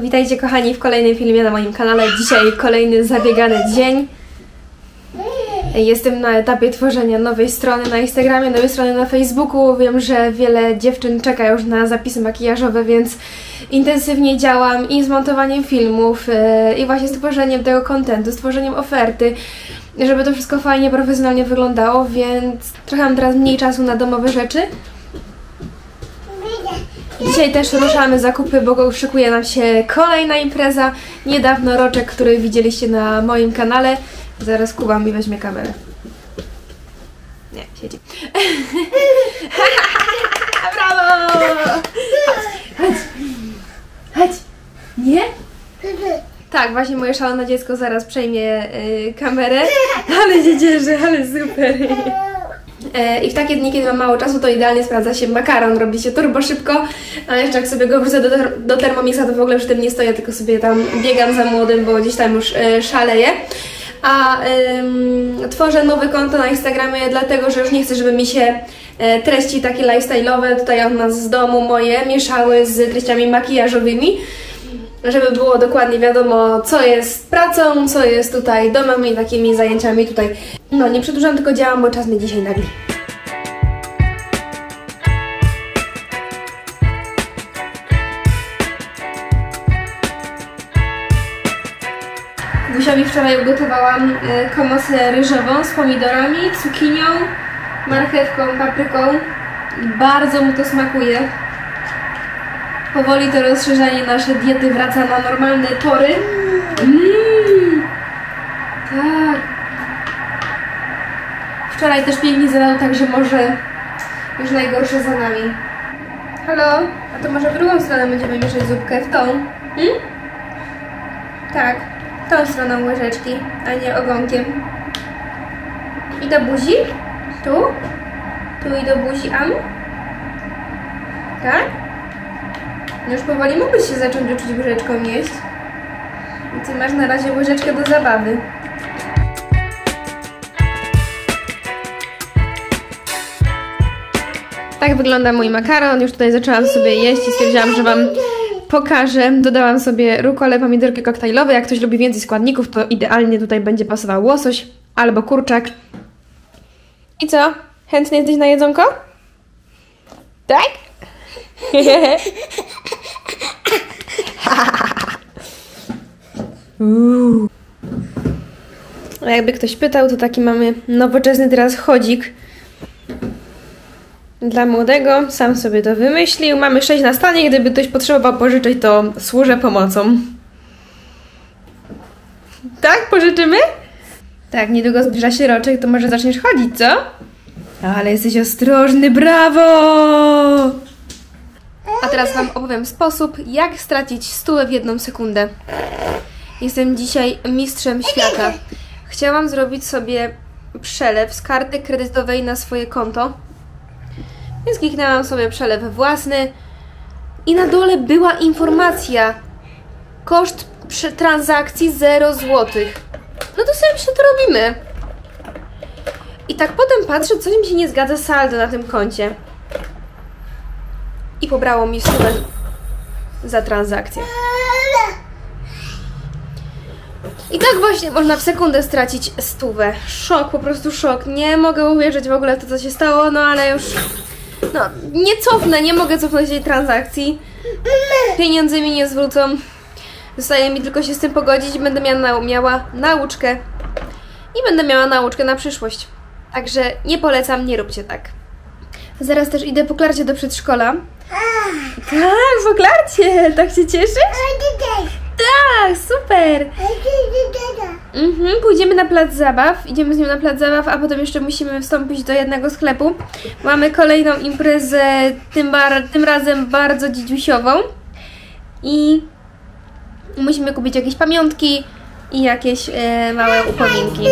Witajcie kochani w kolejnym filmie na moim kanale. Dzisiaj kolejny zabiegany dzień. Jestem na etapie tworzenia nowej strony na Instagramie, nowej strony na Facebooku. Wiem, że wiele dziewczyn czeka już na zapisy makijażowe, więc intensywnie działam i z montowaniem filmów, yy, i właśnie stworzeniem tego kontentu, stworzeniem oferty, żeby to wszystko fajnie, profesjonalnie wyglądało, więc trochę mam teraz mniej czasu na domowe rzeczy. Dzisiaj też ruszamy zakupy, bo szykuje nam się kolejna impreza. Niedawno roczek, który widzieliście na moim kanale. Zaraz Kuba mi weźmie kamerę. Nie, siedzi. Brawo! Chodź, chodź. Nie? Tak, właśnie moje szalone dziecko zaraz przejmie y, kamerę. Ale się ale super. E, I w takie dni, kiedy mam mało czasu, to idealnie sprawdza się makaron. Robi się turbo szybko, a jeszcze jak sobie go wrzucę do, do Thermomixa, to w ogóle przy tym nie stoję, tylko sobie tam biegam za młodym, bo gdzieś tam już e, szaleję. A ym, tworzę nowe konto na Instagramie, dlatego że już nie chcę, żeby mi się e, treści takie lifestyle'owe tutaj od nas z domu moje mieszały z treściami makijażowymi żeby było dokładnie wiadomo, co jest pracą, co jest tutaj domem i takimi zajęciami tutaj. No, nie przedłużam, tylko działam, bo czas mnie dzisiaj nagli. Gusiowi wczoraj ugotowałam e, komosę ryżową z pomidorami, cukinią, marchewką, papryką. Bardzo mu to smakuje. Powoli to rozszerzanie naszej diety wraca na normalne tory. Mmm. Tak. Wczoraj też pięknie zadał, także może już najgorsze za nami. Halo? A to może w drugą stronę będziemy mieszać zupkę? W tą? Hmm? Tak. Tą stroną łyżeczki, a nie ogonkiem. I do buzi? Tu? Tu i do buzi am? Tak? No już powoli mógłbyś się zacząć uczyć łyżeczką jeść. I ty masz na razie łyżeczkę do zabawy. Tak wygląda mój makaron. Już tutaj zaczęłam sobie jeść i stwierdziłam, że Wam pokażę. Dodałam sobie rukolę, pomidorki koktajlowe. Jak ktoś lubi więcej składników, to idealnie tutaj będzie pasował łosoś albo kurczak. I co? Chętny jesteś na jedzonko? Tak? A jakby ktoś pytał, to taki mamy nowoczesny teraz chodzik dla młodego. Sam sobie to wymyślił. Mamy 6 na stanie. Gdyby ktoś potrzebował pożyczyć, to służę pomocą. Tak? Pożyczymy? Tak, niedługo zbliża się roczek, to może zaczniesz chodzić, co? Ale jesteś ostrożny, brawo! A teraz Wam opowiem sposób, jak stracić stówę w jedną sekundę. Jestem dzisiaj mistrzem świata. Chciałam zrobić sobie przelew z karty kredytowej na swoje konto. Więc kliknęłam sobie przelew własny i na dole była informacja. Koszt transakcji 0 zł. No to sobie myślę, to robimy. I tak potem patrzę, coś mi się nie zgadza saldo na tym koncie i pobrało mi stówę za transakcję. I tak właśnie można w sekundę stracić stówę. Szok, po prostu szok. Nie mogę uwierzyć w ogóle w to, co się stało, no ale już... No, nie cofnę, nie mogę cofnąć tej transakcji. Pieniądze mi nie zwrócą. Zostaje mi tylko się z tym pogodzić. Będę miała, miała nauczkę. I będę miała nauczkę na przyszłość. Także nie polecam, nie róbcie tak. Zaraz też idę po Klarcie do przedszkola. Tak, po Klarcie! Tak się cieszysz? Tak, super! Mhm, pójdziemy na plac zabaw, idziemy z nią na plac zabaw, a potem jeszcze musimy wstąpić do jednego sklepu. Mamy kolejną imprezę, tym, bar, tym razem bardzo dzidziusiową. I musimy kupić jakieś pamiątki i jakieś e, małe upominki.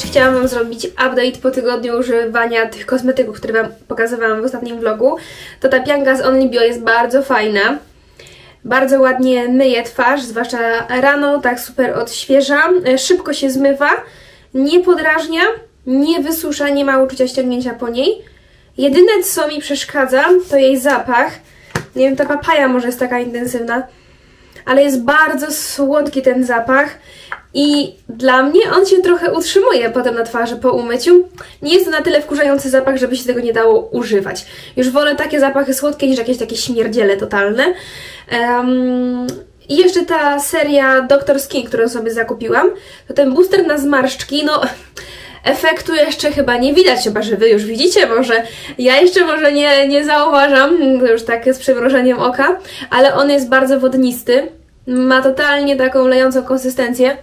Jeszcze chciałam Wam zrobić update po tygodniu używania tych kosmetyków, które Wam pokazywałam w ostatnim vlogu. To ta pianka z Only Bio jest bardzo fajna. Bardzo ładnie myje twarz, zwłaszcza rano, tak super odświeża. E, Szybko się zmywa, nie podrażnia, nie wysusza, nie ma uczucia ściągnięcia po niej. Jedyne co mi przeszkadza to jej zapach. Nie wiem, ta papaja może jest taka intensywna, ale jest bardzo słodki ten zapach i dla mnie on się trochę utrzymuje potem na twarzy po umyciu. Nie jest to na tyle wkurzający zapach, żeby się tego nie dało używać. Już wolę takie zapachy słodkie niż jakieś takie śmierdziele totalne. Um, I jeszcze ta seria Dr. Skin, którą sobie zakupiłam, to ten booster na zmarszczki, no efektu jeszcze chyba nie widać, chyba że Wy już widzicie może. Ja jeszcze może nie, nie zauważam, już tak z przymrożeniem oka, ale on jest bardzo wodnisty. Ma totalnie taką lejącą konsystencję.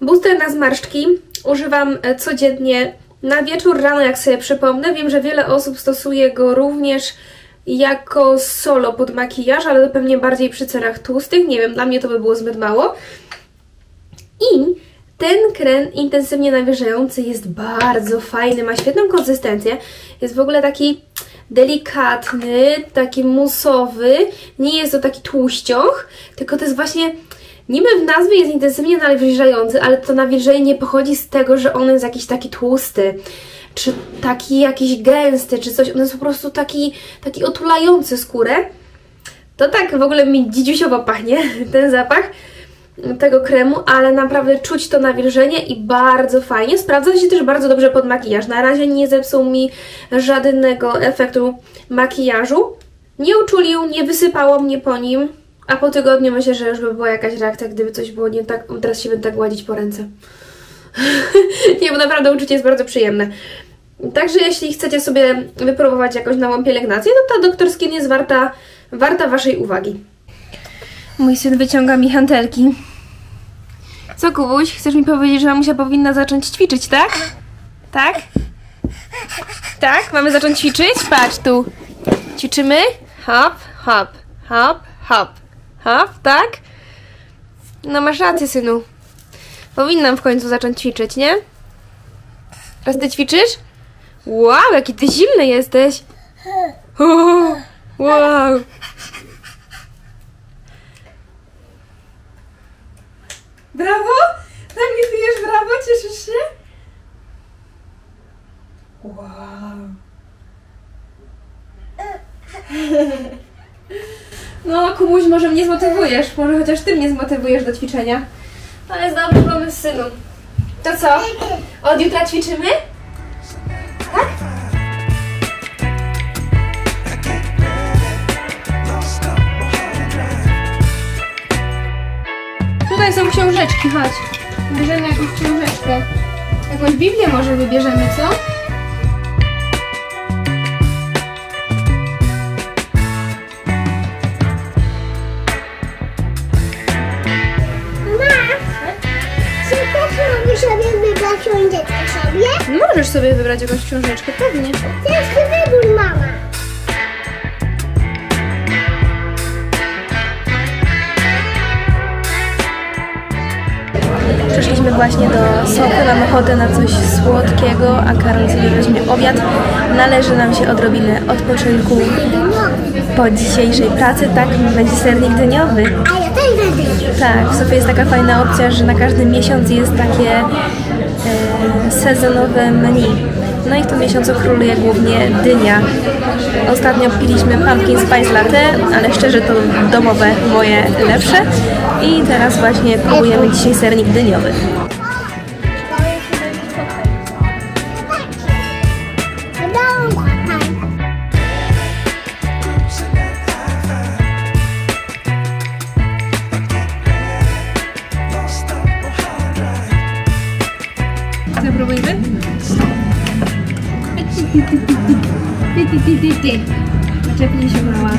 Booster na zmarszczki używam e, codziennie na wieczór, rano jak sobie przypomnę. Wiem, że wiele osób stosuje go również jako solo pod makijaż, ale to pewnie bardziej przy cerach tłustych. Nie wiem, dla mnie to by było zbyt mało. I ten krem intensywnie nawilżający jest bardzo fajny, ma świetną konsystencję. Jest w ogóle taki delikatny, taki musowy. Nie jest to taki tłuścioch, tylko to jest właśnie Niby w nazwie jest intensywnie nawilżający, ale to nawilżenie nie pochodzi z tego, że on jest jakiś taki tłusty, czy taki jakiś gęsty, czy coś. On jest po prostu taki, taki otulający skórę. To tak w ogóle mi dzidziusiowo pachnie, ten zapach tego kremu, ale naprawdę czuć to nawilżenie i bardzo fajnie. Sprawdza się też bardzo dobrze pod makijaż. Na razie nie zepsuł mi żadnego efektu makijażu. Nie uczulił, nie wysypało mnie po nim. A po tygodniu myślę, że już by była jakaś reakcja, gdyby coś było nie tak, teraz się będę tak gładzić po ręce. nie, bo naprawdę uczucie jest bardzo przyjemne. Także jeśli chcecie sobie wypróbować jakąś nową pielęgnację, to ta doktor Skin jest warta, warta Waszej uwagi. Mój syn wyciąga mi hantelki. Co, Kubuś? Chcesz mi powiedzieć, że mamusia powinna zacząć ćwiczyć, tak? Tak? Tak? Mamy zacząć ćwiczyć? Patrz tu. Ćwiczymy? Hop, hop, hop, hop. Hop, tak? No masz rację, synu. Powinnam w końcu zacząć ćwiczyć, nie? Raz ty ćwiczysz? Wow, jaki ty zimny jesteś. Wow. Brawo? Tak mi pijesz brawo? Cieszysz się? Wow. No, Kubuś, może mnie zmotywujesz. Może chociaż ty mnie zmotywujesz do ćwiczenia. To jest dobry pomysł, synu. To co? Od jutra ćwiczymy? Chodź. Bierzemy jakąś książeczkę. Jakąś Biblię może wybierzemy, co? Mogę sobie wybrać książeczkę sobie? Możesz sobie wybrać jakąś książeczkę, pewnie. Też ty właśnie do soku, mam ochotę na coś słodkiego, a Karol sobie weźmie obiad. Należy nam się odrobinę odpoczynku po dzisiejszej pracy, tak? Będzie sernik dyniowy. A ja też będę. Tak, w Sofie jest taka fajna opcja, że na każdy miesiąc jest takie e, sezonowe menu. No i w tym miesiącu króluje głównie dynia. Ostatnio piliśmy pumpkin spice latte, ale szczerze to domowe moje lepsze. I teraz właśnie próbujemy dzisiaj sernik dyniowy. Ty. Zaczepnie się mała.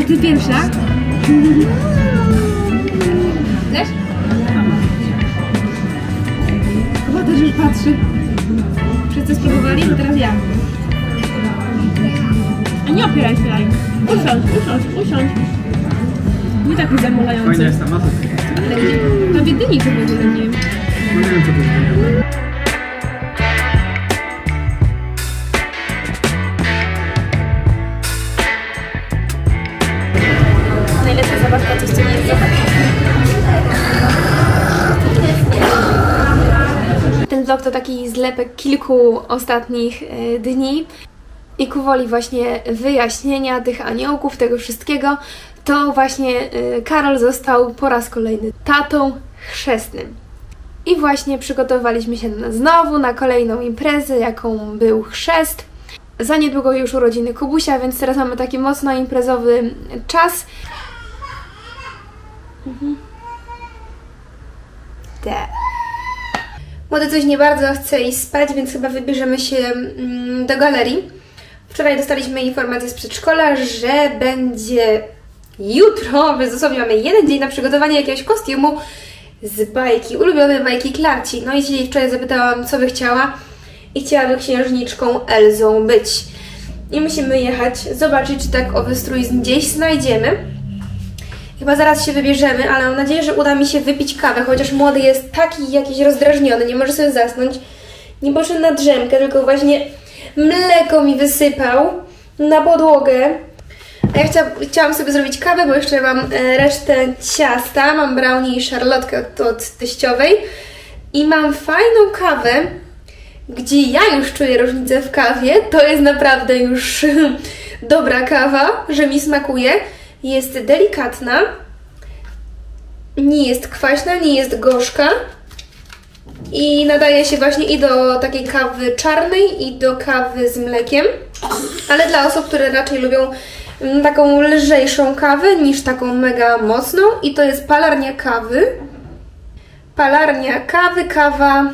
A ty pierwsza? Też? Chyba też już patrzy. Wszyscy spróbowali, to teraz ja. A nie opieraj się, Laj. Usiądź, usiądź, usiądź. Nie taki Fajna zamulający. jest ta masa. To w jedynicy w ogóle, nie. No nie wiem co to jest. Zlepek kilku ostatnich e, dni. I ku woli właśnie wyjaśnienia tych aniołków, tego wszystkiego, to właśnie e, Karol został po raz kolejny tatą chrzestnym. I właśnie przygotowaliśmy się znowu na kolejną imprezę, jaką był chrzest. Za niedługo już urodziny Kubusia, więc teraz mamy taki mocno imprezowy czas. Mhm. Młody coś nie bardzo chce iść spać, więc chyba wybierzemy się mm, do galerii. Wczoraj dostaliśmy informację z przedszkola, że będzie jutro, więc dosłownie mamy jeden dzień na przygotowanie jakiegoś kostiumu z bajki, ulubionej bajki Klarci. No i dzisiaj wczoraj zapytałam, co by chciała i chciałaby księżniczką Elzą być. I musimy jechać, zobaczyć, czy tak owy strój gdzieś znajdziemy. Chyba zaraz się wybierzemy, ale mam nadzieję, że uda mi się wypić kawę, chociaż młody jest taki jakiś rozdrażniony, nie może sobie zasnąć. Nie poszedł na drzemkę, tylko właśnie mleko mi wysypał na podłogę. A ja chcia, chciałam sobie zrobić kawę, bo jeszcze mam e, resztę ciasta. Mam brownie i szarlotkę od, od teściowej. I mam fajną kawę, gdzie ja już czuję różnicę w kawie. To jest naprawdę już dobra kawa, że mi smakuje. Jest delikatna, nie jest kwaśna, nie jest gorzka i nadaje się właśnie i do takiej kawy czarnej i do kawy z mlekiem, ale dla osób, które raczej lubią mm, taką lżejszą kawę niż taką mega mocną i to jest palarnia kawy. Palarnia kawy, kawa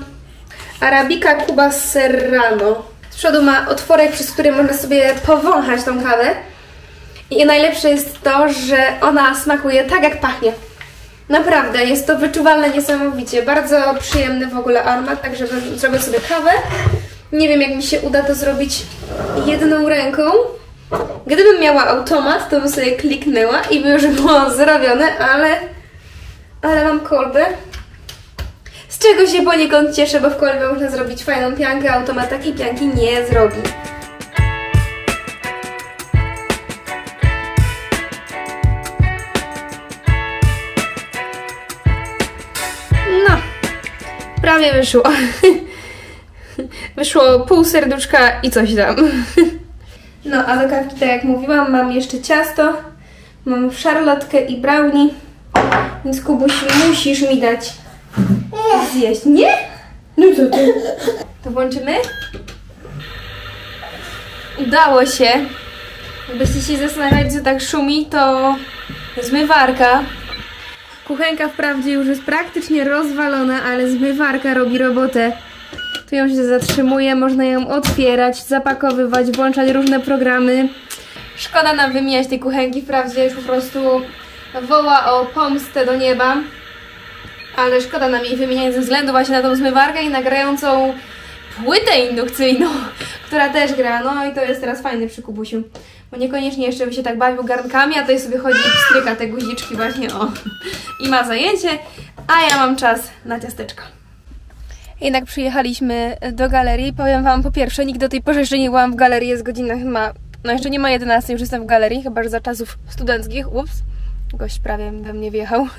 Arabica Cuba Serrano. Z przodu ma otworek, przez który można sobie powąchać tą kawę. I najlepsze jest to, że ona smakuje tak jak pachnie. Naprawdę, jest to wyczuwalne niesamowicie. Bardzo przyjemny w ogóle aromat, także zrobię sobie kawę. Nie wiem, jak mi się uda to zrobić jedną ręką. Gdybym miała automat, to bym sobie kliknęła i by już było zrobione, ale, ale mam kolbę. Z czego się poniekąd cieszę, bo w kolbie można zrobić fajną piankę, automat takiej pianki nie zrobi. Prawie wyszło. Wyszło pół serduszka i coś tam. No, a do kawki, tak jak mówiłam, mam jeszcze ciasto, mam szarlotkę i brownie, więc Kubuś musisz mi dać zjeść. Nie? No co ty? To włączymy? Udało się. Jakbyście się zastanawiać, co tak szumi, to zmywarka. Kuchenka wprawdzie już jest praktycznie rozwalona, ale zmywarka robi robotę. Tu ją się zatrzymuje, można ją otwierać, zapakowywać, włączać różne programy. Szkoda nam wymieniać tej kuchenki, wprawdzie już po prostu woła o pomstę do nieba. Ale szkoda nam jej wymieniać ze względu właśnie na tą zmywarkę i na grającą płytę indukcyjną, która też gra. No i to jest teraz fajny przy Kubusiu. Bo niekoniecznie jeszcze by się tak bawił garnkami, a tutaj sobie chodzi i pstryka te guziczki właśnie o. I ma zajęcie, a ja mam czas na ciasteczko. Jednak przyjechaliśmy do galerii. Powiem Wam po pierwsze, nigdy do tej pory jeszcze nie byłam w galerii, jest godzina chyba, no jeszcze nie ma 11, już jestem w galerii, chyba że za czasów studenckich, ups, gość prawie we mnie wjechał.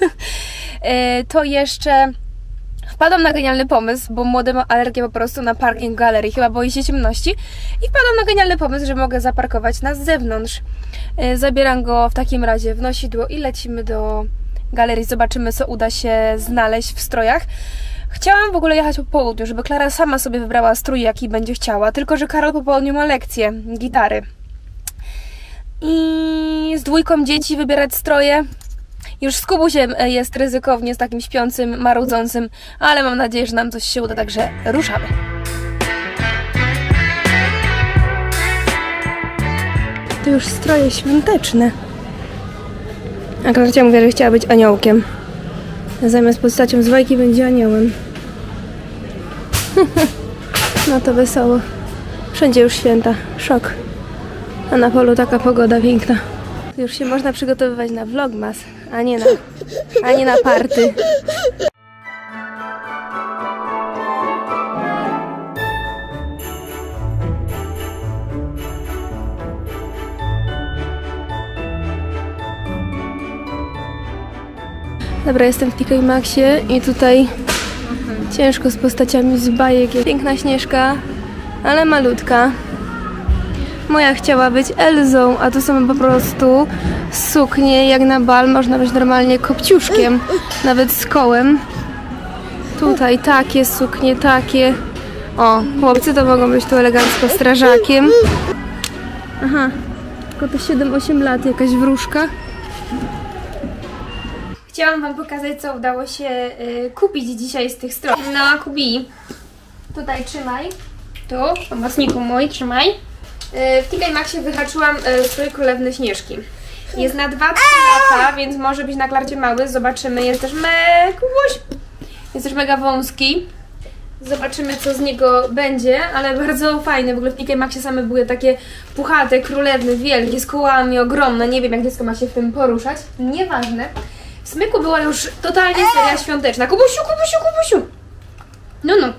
E, to jeszcze wpadłam na genialny pomysł, bo młody ma alergię po prostu na parking galerii, chyba boi się ciemności i wpadłam na genialny pomysł, że mogę zaparkować na zewnątrz. E, Zabieram go w takim razie w nosidło i lecimy do galerii, zobaczymy co uda się znaleźć w strojach. Chciałam w ogóle jechać po południu, żeby Klara sama sobie wybrała strój, jaki będzie chciała, tylko że Karol po południu ma lekcję gitary. I z dwójką dzieci wybierać stroje. Już z Kubusiem e, jest ryzykownie, z takim śpiącym, marudzącym, ale mam nadzieję, że nam coś się uda, także ruszamy. To już stroje świąteczne. A Klarcia mówi, że chciała być aniołkiem. Zamiast postacią z bajki będzie aniołem. no to wesoło. Wszędzie już święta. Szok. A na polu taka pogoda piękna. Już się można przygotowywać na vlogmas, a nie na, a nie na party. Dobra, jestem w TK Maxie i tutaj Ciężko z postaciami z bajek. Piękna Śnieżka, ale malutka. Moja chciała być Elzą, a to są po prostu suknie jak na bal. Można być normalnie kopciuszkiem, nawet z kołem. Tutaj takie suknie, takie. O, chłopcy to mogą być tu elegancko strażakiem. Aha, tylko to 7-8 lat, jakaś wróżka. Chciałam Wam pokazać, co udało się y, kupić dzisiaj z tych stron. No, Kubi, tutaj trzymaj. Tu, pomocniku mój, trzymaj. Y, w TK Maxie wyhaczyłam y, strój królewny Śnieżki. Jest na 2-3 lata, więc może być na klarcie mały. Zobaczymy. Jest też me... Kubuś. Jest też mega wąski. Zobaczymy, co z niego będzie, ale bardzo fajny. W ogóle w TK Maxie same były takie puchate, królewne, wielkie, z kołami, ogromne. Nie wiem, jak dziecko ma się w tym poruszać. Nieważne. W Smyku była już totalnie seria świąteczna. Kubusiu, Kubusiu, Kubusiu! No, no.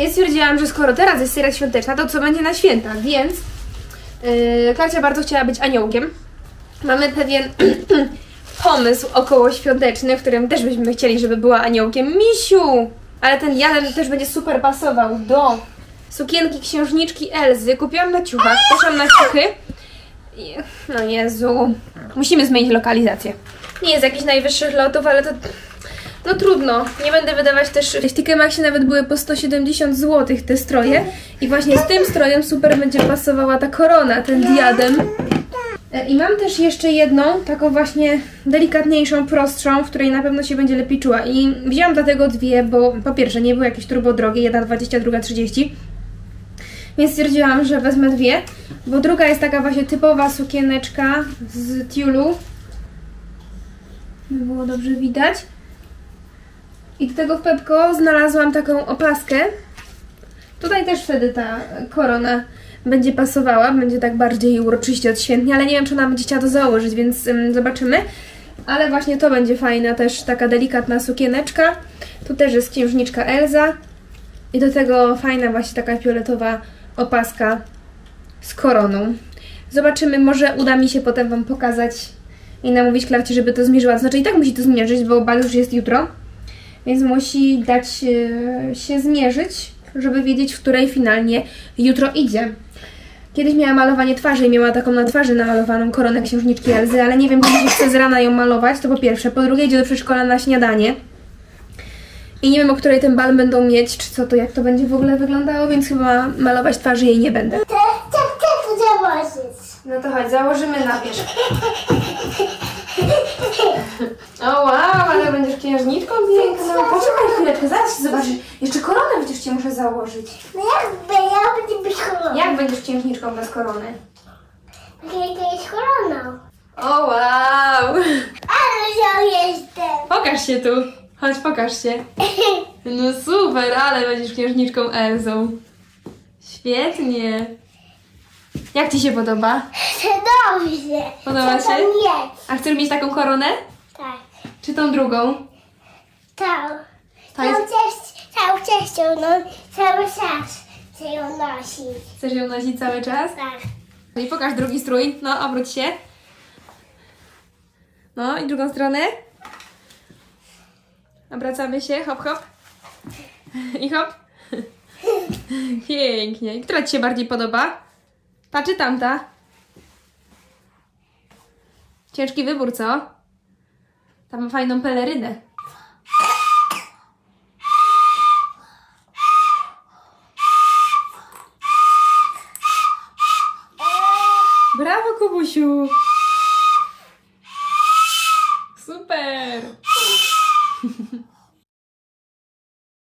Ja stwierdziłam, że skoro teraz jest seria świąteczna, to co będzie na święta, więc yy, Klacia bardzo chciała być aniołkiem. Mamy pewien pomysł około świąteczny, w którym też byśmy chcieli, żeby była aniołkiem. Misiu! Ale ten jadem też będzie super pasował do sukienki księżniczki Elzy. Kupiłam na ciuchach, poszłam na ciuchy. No Jezu, musimy zmienić lokalizację. Nie jest jakichś najwyższych lotów, ale to no trudno, nie będę wydawać też. W TK Maxie nawet były po 170 zł te stroje. I właśnie z tym strojem super będzie pasowała ta korona, ten diadem. E, I mam też jeszcze jedną, taką właśnie delikatniejszą, prostszą, w której na pewno się będzie lepiej czuła. I wzięłam dlatego dwie, bo po pierwsze nie były jakieś turbo drogie, jedna 20, druga 30. Więc stwierdziłam, że wezmę dwie, bo druga jest taka właśnie typowa sukieneczka z tiulu. By było dobrze widać. I do tego w Pepko znalazłam taką opaskę. Tutaj też wtedy ta korona będzie pasowała, będzie tak bardziej uroczyście, odświętnie, ale nie wiem, czy ona będzie chciała to założyć, więc ym, zobaczymy. Ale właśnie to będzie fajna też taka delikatna sukieneczka. Tu też jest księżniczka Elza. I do tego fajna właśnie taka fioletowa opaska z koroną. Zobaczymy, może uda mi się potem Wam pokazać i namówić Klarcie, żeby to zmierzyła. Znaczy i tak musi to zmierzyć, bo bal już jest jutro. Więc musi dać e, się zmierzyć, żeby wiedzieć, w której finalnie jutro idzie. Kiedyś miała malowanie twarzy i miała taką na twarzy namalowaną koronę księżniczki Elzy, ale nie wiem, czy się chce z rana ją malować, to po pierwsze. Po drugie, idzie do przedszkola na śniadanie. I nie wiem, o której ten bal będą mieć, czy co to, jak to będzie w ogóle wyglądało, więc chyba malować twarzy jej nie będę. No to chodź, założymy najpierw. O wow, ale będziesz księżniczką piękną. Poczekaj chwileczkę, zaraz się zobaczysz. Jeszcze koronę przecież Ci muszę założyć. No jakby, ja będę być koroną. Jak będziesz księżniczką bez korony? To jest koroną. O wow! Ale ja jestem. Pokaż się tu. Chodź, pokaż się. No super, ale będziesz księżniczką Elzą. Świetnie. Jak Ci się podoba? Dobrze. Podoba się? A chcesz mieć taką koronę? Tak. Czy tą drugą? Tą. Ta Tą jest... tą częścią, no cały czas chcę ją nosić. Chcesz ją nosić cały czas? Tak. No i pokaż drugi strój. No, obróć się. No i drugą stronę. Obracamy się, hop, hop. I hop. Pięknie. Która Ci się bardziej podoba? Ta czy tamta? Ciężki wybór, co? Ta ma fajną pelerynę.